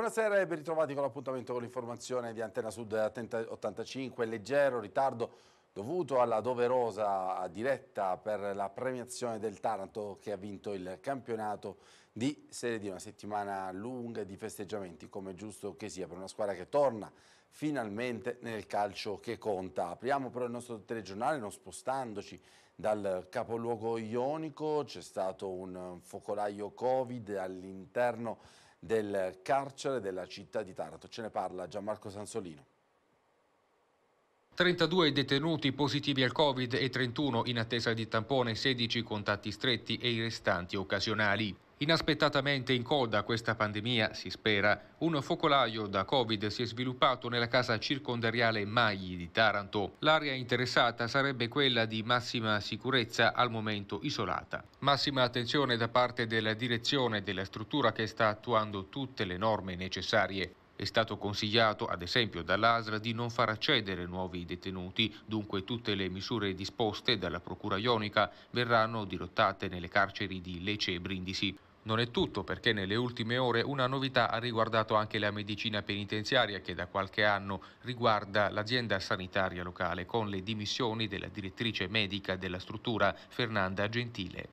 Buonasera e ben ritrovati con l'appuntamento con l'informazione di Antenna Sud 85, leggero ritardo dovuto alla doverosa diretta per la premiazione del Taranto che ha vinto il campionato di Serie D, una settimana lunga di festeggiamenti come giusto che sia per una squadra che torna finalmente nel calcio che conta. Apriamo però il nostro telegiornale non spostandoci dal capoluogo ionico, c'è stato un focolaio Covid all'interno del carcere della città di Taranto. Ce ne parla Gianmarco Sansolino. 32 detenuti positivi al Covid e 31 in attesa di tampone, 16 contatti stretti e i restanti occasionali. Inaspettatamente in coda a questa pandemia, si spera, un focolaio da Covid si è sviluppato nella casa circondariale Magli di Taranto. L'area interessata sarebbe quella di massima sicurezza al momento isolata. Massima attenzione da parte della direzione della struttura che sta attuando tutte le norme necessarie. È stato consigliato, ad esempio, dall'ASL di non far accedere nuovi detenuti, dunque tutte le misure disposte dalla Procura Ionica verranno dirottate nelle carceri di Lecce e Brindisi. Non è tutto perché nelle ultime ore una novità ha riguardato anche la medicina penitenziaria che da qualche anno riguarda l'azienda sanitaria locale con le dimissioni della direttrice medica della struttura Fernanda Gentile.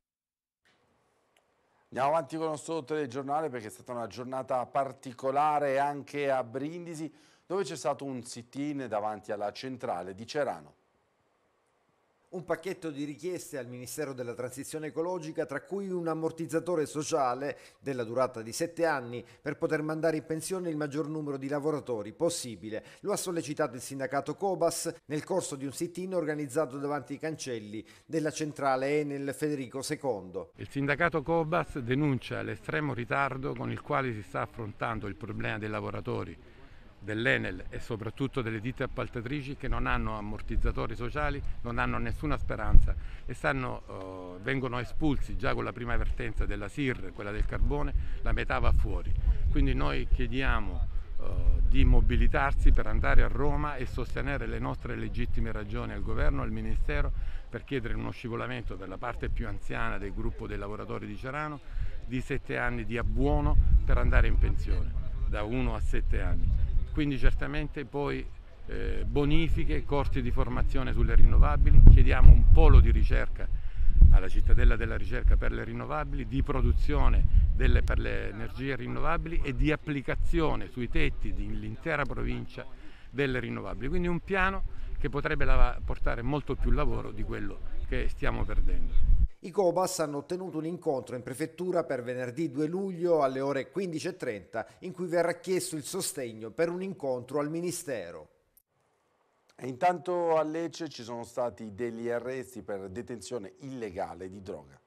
Andiamo avanti con il nostro telegiornale perché è stata una giornata particolare anche a Brindisi dove c'è stato un sit-in davanti alla centrale di Cerano un pacchetto di richieste al Ministero della Transizione Ecologica, tra cui un ammortizzatore sociale della durata di sette anni per poter mandare in pensione il maggior numero di lavoratori possibile. Lo ha sollecitato il sindacato Cobas nel corso di un sit-in organizzato davanti ai cancelli della centrale Enel Federico II. Il sindacato Cobas denuncia l'estremo ritardo con il quale si sta affrontando il problema dei lavoratori dell'Enel e soprattutto delle ditte appaltatrici che non hanno ammortizzatori sociali, non hanno nessuna speranza e stanno, uh, vengono espulsi già con la prima avvertenza della SIR, quella del carbone, la metà va fuori. Quindi noi chiediamo uh, di mobilitarsi per andare a Roma e sostenere le nostre legittime ragioni al governo, al Ministero, per chiedere uno scivolamento per la parte più anziana del gruppo dei lavoratori di Cerano di sette anni di abbuono per andare in pensione, da uno a sette anni quindi certamente poi eh, bonifiche, corsi di formazione sulle rinnovabili, chiediamo un polo di ricerca alla cittadella della ricerca per le rinnovabili, di produzione delle, per le energie rinnovabili e di applicazione sui tetti dell'intera provincia delle rinnovabili. Quindi un piano che potrebbe portare molto più lavoro di quello che stiamo perdendo. I Cobas hanno ottenuto un incontro in prefettura per venerdì 2 luglio alle ore 15.30 in cui verrà chiesto il sostegno per un incontro al Ministero. E intanto a Lecce ci sono stati degli arresti per detenzione illegale di droga.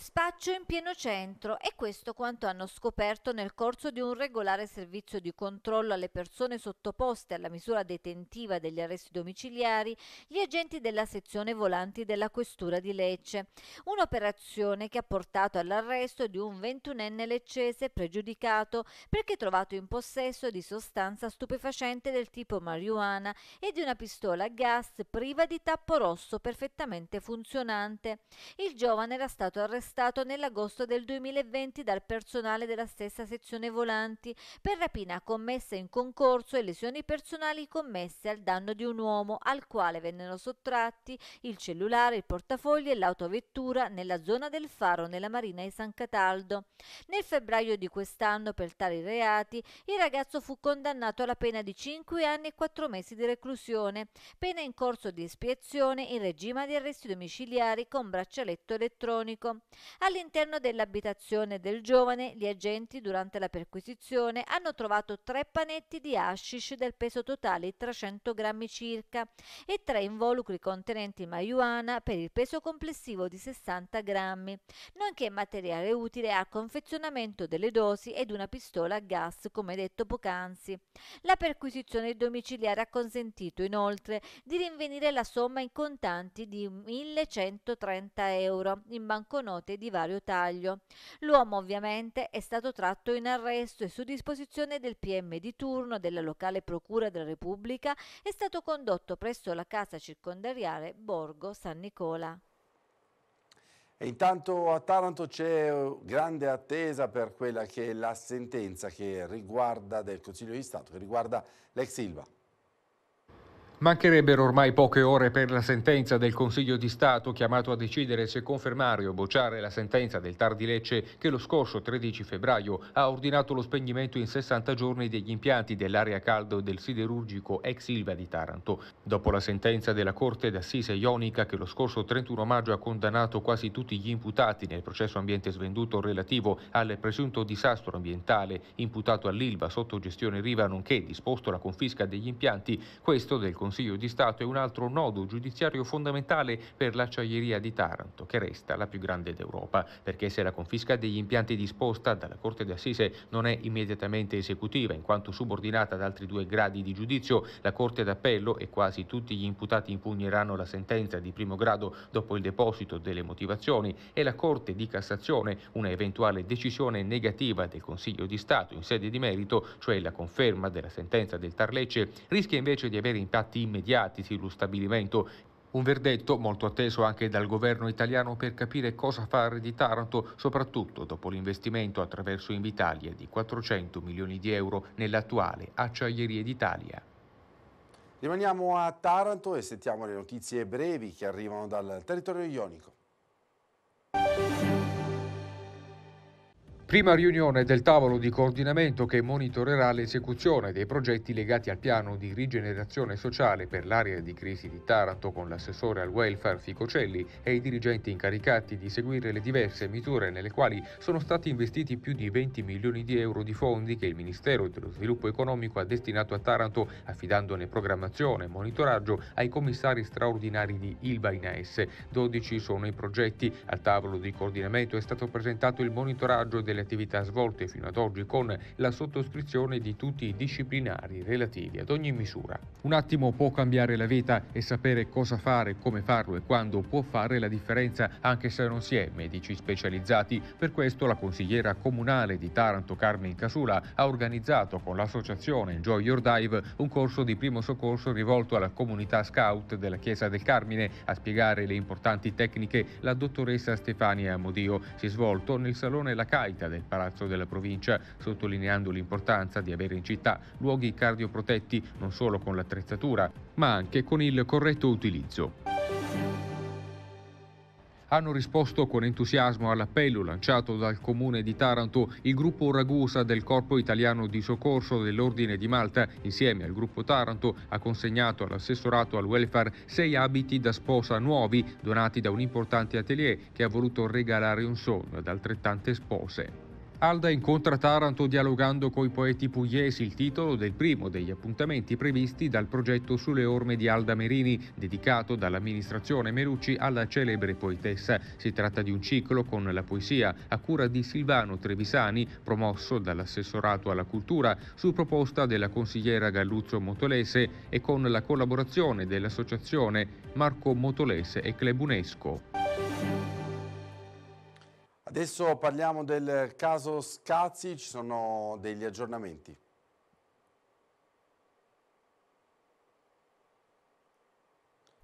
Spaccio in pieno centro e questo quanto hanno scoperto nel corso di un regolare servizio di controllo alle persone sottoposte alla misura detentiva degli arresti domiciliari gli agenti della sezione volanti della questura di Lecce. Un'operazione che ha portato all'arresto di un ventunenne leccese pregiudicato perché trovato in possesso di sostanza stupefacente del tipo marijuana e di una pistola a gas priva di tappo rosso perfettamente funzionante. Il giovane era stato arrestato arrestato nell'agosto del 2020 dal personale della stessa sezione volanti per rapina commessa in concorso e lesioni personali commesse al danno di un uomo al quale vennero sottratti il cellulare, il portafogli e l'autovettura nella zona del faro nella marina di San Cataldo. Nel febbraio di quest'anno per tali reati il ragazzo fu condannato alla pena di 5 anni e 4 mesi di reclusione, pena in corso di espiazione in regime di arresti domiciliari con braccialetto elettronico. All'interno dell'abitazione del giovane, gli agenti durante la perquisizione hanno trovato tre panetti di hashish del peso totale di 300 grammi circa e tre involucri contenenti marijuana per il peso complessivo di 60 grammi, nonché materiale utile al confezionamento delle dosi ed una pistola a gas, come detto poc'anzi. La perquisizione domiciliare ha consentito inoltre di rinvenire la somma in contanti di 1130 euro in banconote armate di vario taglio. L'uomo ovviamente è stato tratto in arresto e su disposizione del PM di turno della locale Procura della Repubblica è stato condotto presso la casa circondariale Borgo San Nicola. E intanto a Taranto c'è grande attesa per quella che è la sentenza che riguarda del Consiglio di Stato, che riguarda l'ex Silva. Mancherebbero ormai poche ore per la sentenza del Consiglio di Stato chiamato a decidere se confermare o bocciare la sentenza del Tar Lecce che lo scorso 13 febbraio ha ordinato lo spegnimento in 60 giorni degli impianti dell'area caldo del siderurgico ex Silva di Taranto. Dopo la sentenza della Corte d'Assise Ionica che lo scorso 31 maggio ha condannato quasi tutti gli imputati nel processo ambiente svenduto relativo al presunto disastro ambientale imputato all'Ilva sotto gestione Riva nonché disposto la confisca degli impianti, questo del Consiglio Consiglio di Stato è un altro nodo giudiziario fondamentale per l'acciaieria di Taranto, che resta la più grande d'Europa, perché se la confisca degli impianti disposta dalla Corte d'Assise non è immediatamente esecutiva, in quanto subordinata ad altri due gradi di giudizio, la Corte d'Appello e quasi tutti gli imputati impugneranno la sentenza di primo grado dopo il deposito delle motivazioni e la Corte di Cassazione una eventuale decisione negativa del Consiglio di Stato in sede di merito, cioè la conferma della sentenza del Tarlecce, rischia invece di avere impatti immediati sullo stabilimento. Un verdetto molto atteso anche dal governo italiano per capire cosa fare di Taranto, soprattutto dopo l'investimento attraverso Invitalia di 400 milioni di euro nell'attuale Acciaierie d'Italia. Rimaniamo a Taranto e sentiamo le notizie brevi che arrivano dal territorio ionico. Prima riunione del tavolo di coordinamento che monitorerà l'esecuzione dei progetti legati al piano di rigenerazione sociale per l'area di crisi di Taranto con l'assessore al welfare Ficocelli e i dirigenti incaricati di seguire le diverse misure nelle quali sono stati investiti più di 20 milioni di euro di fondi che il Ministero dello Sviluppo Economico ha destinato a Taranto affidandone programmazione e monitoraggio ai commissari straordinari di Ilva in AS. 12 sono i progetti. Al tavolo di coordinamento è stato presentato il monitoraggio delle delle attività svolte fino ad oggi con la sottoscrizione di tutti i disciplinari relativi ad ogni misura. Un attimo può cambiare la vita e sapere cosa fare, come farlo e quando può fare la differenza anche se non si è medici specializzati. Per questo la consigliera comunale di Taranto Carmen Casula ha organizzato con l'associazione Enjoy Your Dive un corso di primo soccorso rivolto alla comunità scout della Chiesa del Carmine a spiegare le importanti tecniche la dottoressa Stefania Amodio. Si è svolto nel Salone La Caita del Palazzo della Provincia, sottolineando l'importanza di avere in città luoghi cardioprotetti non solo con l'attrezzatura, ma anche con il corretto utilizzo hanno risposto con entusiasmo all'appello lanciato dal comune di Taranto il gruppo Ragusa del Corpo Italiano di Soccorso dell'Ordine di Malta, insieme al gruppo Taranto, ha consegnato all'assessorato al welfare sei abiti da sposa nuovi donati da un importante atelier che ha voluto regalare un sogno ad altrettante spose. Alda incontra Taranto dialogando coi poeti pugliesi, il titolo del primo degli appuntamenti previsti dal progetto sulle orme di Alda Merini, dedicato dall'amministrazione Merucci alla celebre poetessa. Si tratta di un ciclo con la poesia a cura di Silvano Trevisani, promosso dall'assessorato alla cultura, su proposta della consigliera Galluzzo Motolese e con la collaborazione dell'associazione Marco Motolese e Club UNESCO. Adesso parliamo del caso Scazzi, ci sono degli aggiornamenti.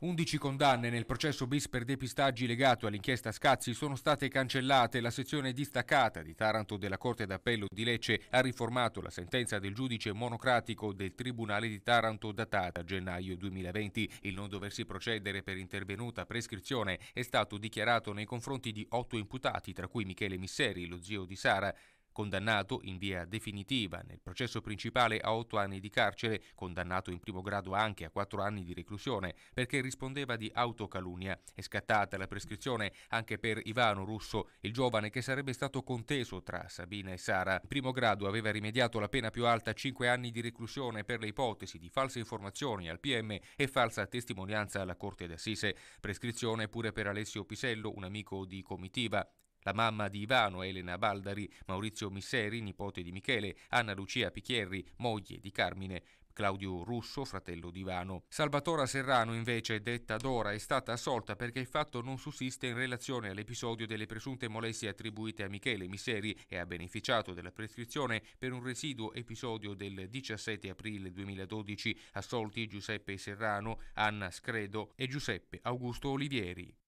11 condanne nel processo bis per depistaggi legato all'inchiesta Scazzi sono state cancellate. La sezione distaccata di Taranto della Corte d'Appello di Lecce ha riformato la sentenza del giudice monocratico del Tribunale di Taranto datata gennaio 2020. Il non doversi procedere per intervenuta prescrizione è stato dichiarato nei confronti di otto imputati, tra cui Michele Misseri, lo zio di Sara, condannato in via definitiva nel processo principale a otto anni di carcere, condannato in primo grado anche a quattro anni di reclusione perché rispondeva di autocalunnia. È scattata la prescrizione anche per Ivano Russo, il giovane che sarebbe stato conteso tra Sabina e Sara. In primo grado aveva rimediato la pena più alta, cinque anni di reclusione per le ipotesi di false informazioni al PM e falsa testimonianza alla Corte d'Assise. Prescrizione pure per Alessio Pisello, un amico di comitiva. La mamma di Ivano, Elena Baldari, Maurizio Misseri, nipote di Michele, Anna Lucia Pichierri, moglie di Carmine, Claudio Russo, fratello di Ivano. Salvatora Serrano, invece, detta Dora, è stata assolta perché il fatto non sussiste in relazione all'episodio delle presunte molestie attribuite a Michele Misseri e ha beneficiato della prescrizione per un residuo episodio del 17 aprile 2012. Assolti Giuseppe Serrano, Anna Scredo e Giuseppe Augusto Olivieri.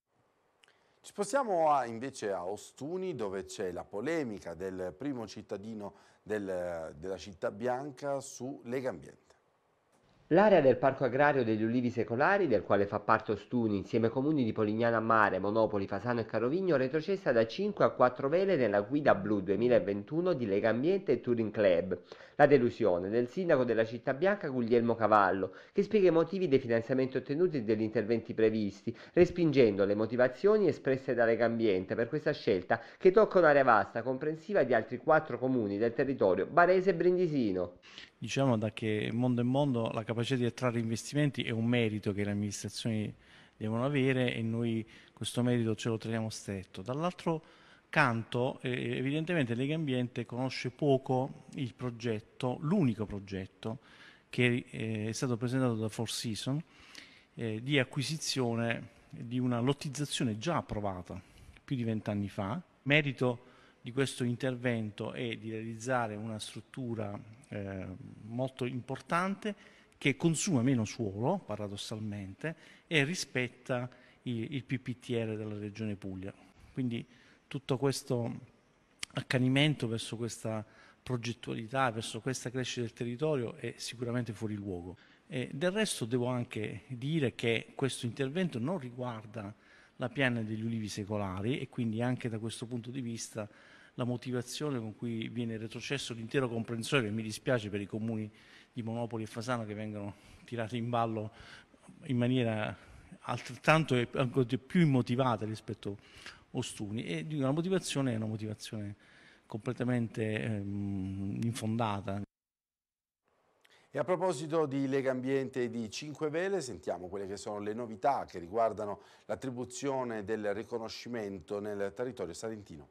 Ci spostiamo a, invece a Ostuni dove c'è la polemica del primo cittadino del, della città bianca su Lega Ambiente. L'area del Parco Agrario degli Ulivi Secolari, del quale fa parte Ostuni, insieme ai comuni di Polignano a Mare, Monopoli, Fasano e Carovigno, retrocessa da 5 a 4 vele nella guida blu 2021 di Lega Ambiente e Touring Club. La delusione del sindaco della città bianca Guglielmo Cavallo, che spiega i motivi dei finanziamenti ottenuti e degli interventi previsti, respingendo le motivazioni espresse da Lega Ambiente per questa scelta che tocca un'area vasta, comprensiva di altri 4 comuni del territorio barese e brindisino diciamo da che mondo in mondo la capacità di attrarre investimenti è un merito che le amministrazioni devono avere e noi questo merito ce lo teniamo stretto. Dall'altro canto eh, evidentemente Lega Ambiente conosce poco il progetto, l'unico progetto che eh, è stato presentato da Four Seasons eh, di acquisizione di una lottizzazione già approvata più di vent'anni fa, merito di questo intervento è di realizzare una struttura eh, molto importante che consuma meno suolo, paradossalmente, e rispetta il, il PPTR della Regione Puglia. Quindi tutto questo accanimento verso questa progettualità, verso questa crescita del territorio è sicuramente fuori luogo. E del resto devo anche dire che questo intervento non riguarda la piana degli ulivi secolari e quindi anche da questo punto di vista la motivazione con cui viene retrocesso l'intero comprensorio, che mi dispiace per i comuni di Monopoli e Fasano che vengono tirati in ballo in maniera altrettanto e ancora più immotivata rispetto a Ostuni e una motivazione è una motivazione completamente ehm, infondata. E a proposito di Lega Ambiente e di Cinque Vele, sentiamo quelle che sono le novità che riguardano l'attribuzione del riconoscimento nel territorio salentino.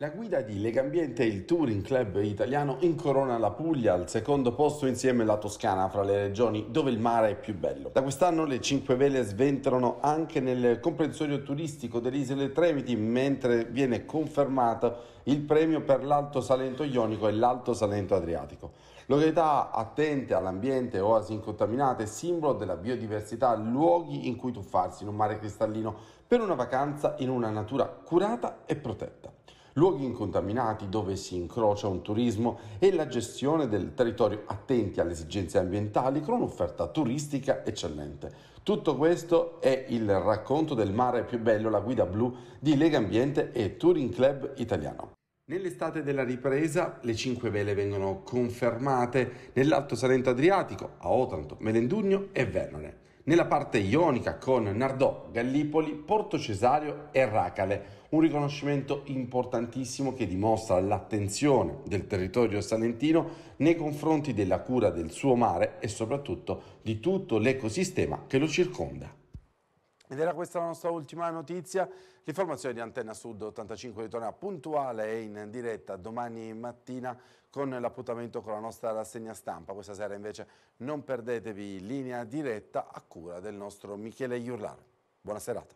La guida di Legambiente, il Touring Club italiano, incorona la Puglia al secondo posto insieme alla Toscana fra le regioni dove il mare è più bello. Da quest'anno le cinque vele sventrano anche nel comprensorio turistico delle isole Tremiti, mentre viene confermato il premio per l'Alto Salento Ionico e l'Alto Salento Adriatico. Località attente all'ambiente, oasi incontaminate, simbolo della biodiversità, luoghi in cui tuffarsi in un mare cristallino per una vacanza in una natura curata e protetta luoghi incontaminati dove si incrocia un turismo e la gestione del territorio attenti alle esigenze ambientali con un'offerta turistica eccellente. Tutto questo è il racconto del mare più bello, la guida blu di Lega Ambiente e Touring Club Italiano. Nell'estate della ripresa le cinque vele vengono confermate nell'Alto Salento Adriatico, a Otranto, Melendugno e Venone nella parte ionica con Nardò, Gallipoli, Porto Cesario e Racale, un riconoscimento importantissimo che dimostra l'attenzione del territorio salentino nei confronti della cura del suo mare e soprattutto di tutto l'ecosistema che lo circonda. Ed era questa la nostra ultima notizia. L'informazione di Antenna Sud 85 ritorna puntuale e in diretta domani mattina con l'appuntamento con la nostra rassegna stampa. Questa sera invece non perdetevi linea diretta a cura del nostro Michele Iurlaro. Buona serata.